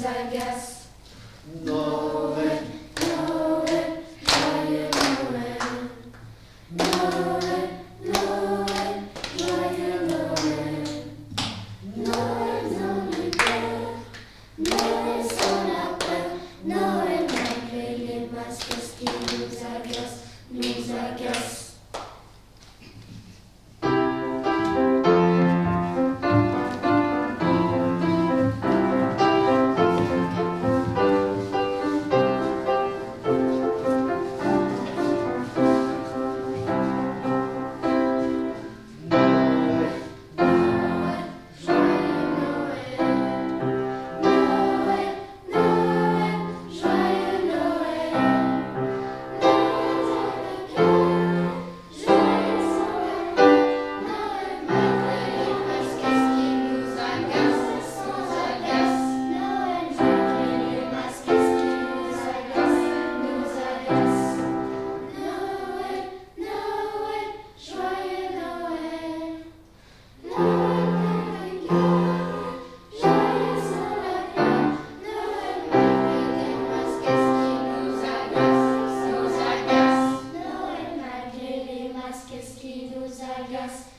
knows, I guess. Know it, know it, how you know it. Know it, know it, how so not bad. Know it must just be news, I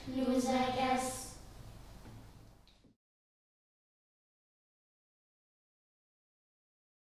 nous agace